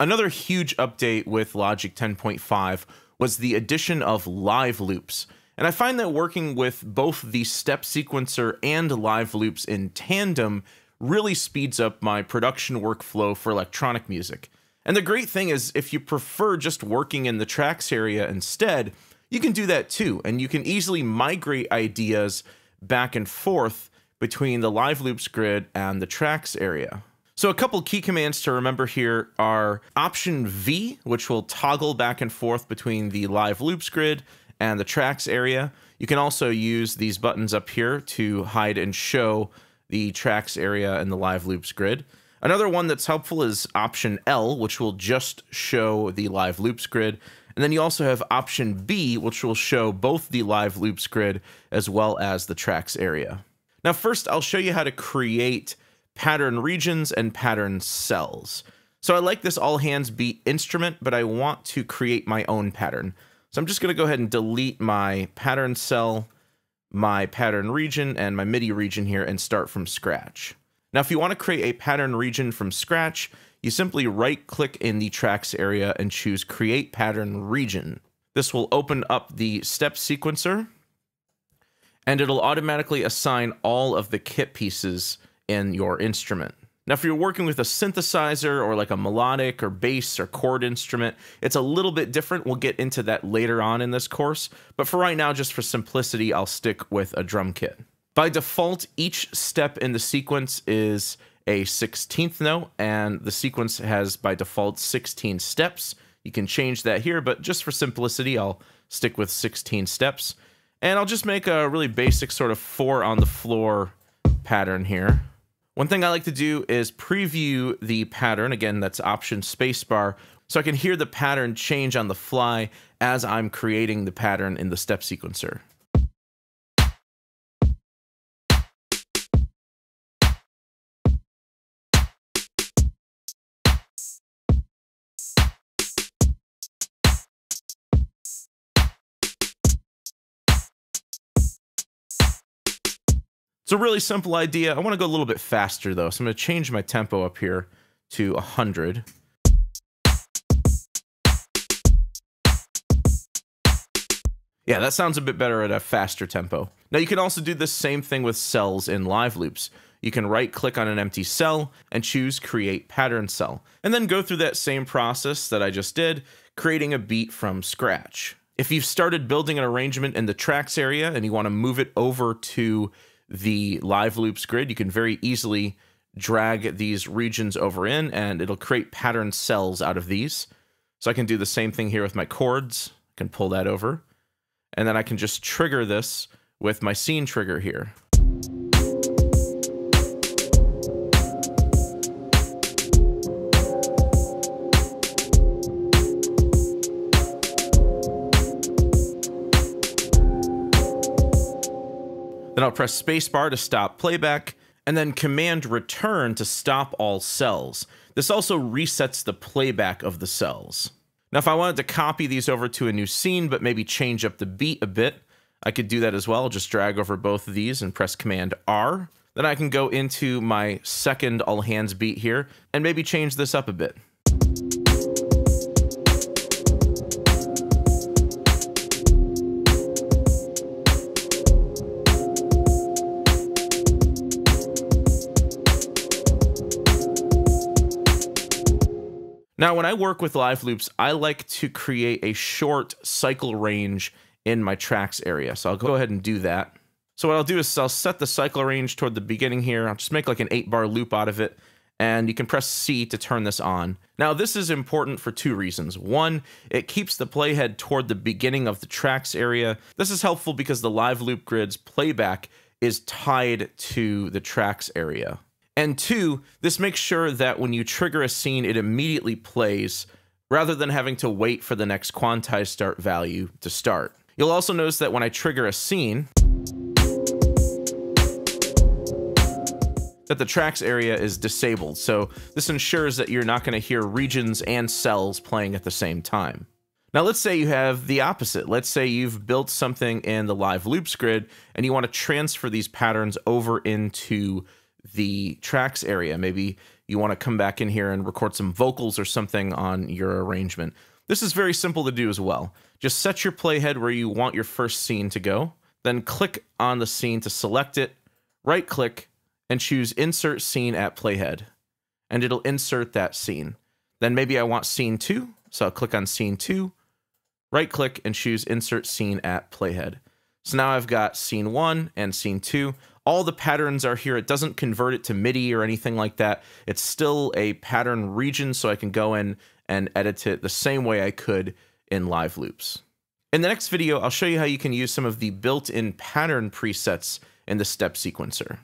Another huge update with Logic 10.5 was the addition of live loops. And I find that working with both the step sequencer and live loops in tandem really speeds up my production workflow for electronic music. And the great thing is, if you prefer just working in the tracks area instead, you can do that too. And you can easily migrate ideas back and forth between the live loops grid and the tracks area. So a couple key commands to remember here are option V, which will toggle back and forth between the live loops grid and the tracks area. You can also use these buttons up here to hide and show the tracks area and the live loops grid. Another one that's helpful is option L, which will just show the live loops grid. And then you also have option B, which will show both the live loops grid as well as the tracks area. Now, first, I'll show you how to create pattern regions, and pattern cells. So I like this all hands beat instrument, but I want to create my own pattern. So I'm just going to go ahead and delete my pattern cell, my pattern region, and my MIDI region here and start from scratch. Now, if you want to create a pattern region from scratch, you simply right click in the tracks area and choose create pattern region. This will open up the step sequencer and it'll automatically assign all of the kit pieces in your instrument. Now, if you're working with a synthesizer or like a melodic or bass or chord instrument, it's a little bit different. We'll get into that later on in this course. But for right now, just for simplicity, I'll stick with a drum kit. By default, each step in the sequence is a 16th note, and the sequence has by default 16 steps. You can change that here, but just for simplicity, I'll stick with 16 steps. And I'll just make a really basic sort of four on the floor pattern here. One thing I like to do is preview the pattern. Again, that's option spacebar. So I can hear the pattern change on the fly as I'm creating the pattern in the step sequencer. It's a really simple idea. I want to go a little bit faster though, so I'm going to change my tempo up here to 100. Yeah, that sounds a bit better at a faster tempo. Now you can also do the same thing with cells in live loops. You can right click on an empty cell and choose create pattern cell, and then go through that same process that I just did, creating a beat from scratch. If you've started building an arrangement in the tracks area and you want to move it over to the live loops grid, you can very easily drag these regions over in and it'll create pattern cells out of these. So I can do the same thing here with my chords. I can pull that over. And then I can just trigger this with my scene trigger here. Then I'll press spacebar to stop playback, and then command return to stop all cells. This also resets the playback of the cells. Now, if I wanted to copy these over to a new scene, but maybe change up the beat a bit, I could do that as well. Just drag over both of these and press Command R. Then I can go into my second all hands beat here and maybe change this up a bit. Now, when I work with live loops, I like to create a short cycle range in my tracks area. So I'll go ahead and do that. So what I'll do is I'll set the cycle range toward the beginning here. I'll just make like an eight bar loop out of it. And you can press C to turn this on. Now, this is important for two reasons. One, it keeps the playhead toward the beginning of the tracks area. This is helpful because the live loop grid's playback is tied to the tracks area. And two, this makes sure that when you trigger a scene, it immediately plays rather than having to wait for the next quantized start value to start. You'll also notice that when I trigger a scene, that the tracks area is disabled. So this ensures that you're not going to hear regions and cells playing at the same time. Now let's say you have the opposite. Let's say you've built something in the live loops grid and you want to transfer these patterns over into the tracks area. Maybe you want to come back in here and record some vocals or something on your arrangement. This is very simple to do as well. Just set your playhead where you want your first scene to go, then click on the scene to select it, right click, and choose Insert Scene at Playhead. And it'll insert that scene. Then maybe I want scene two, so I'll click on scene two, right click, and choose Insert Scene at Playhead. So now I've got scene one and scene two. All the patterns are here. It doesn't convert it to MIDI or anything like that. It's still a pattern region, so I can go in and edit it the same way I could in Live Loops. In the next video, I'll show you how you can use some of the built-in pattern presets in the step sequencer.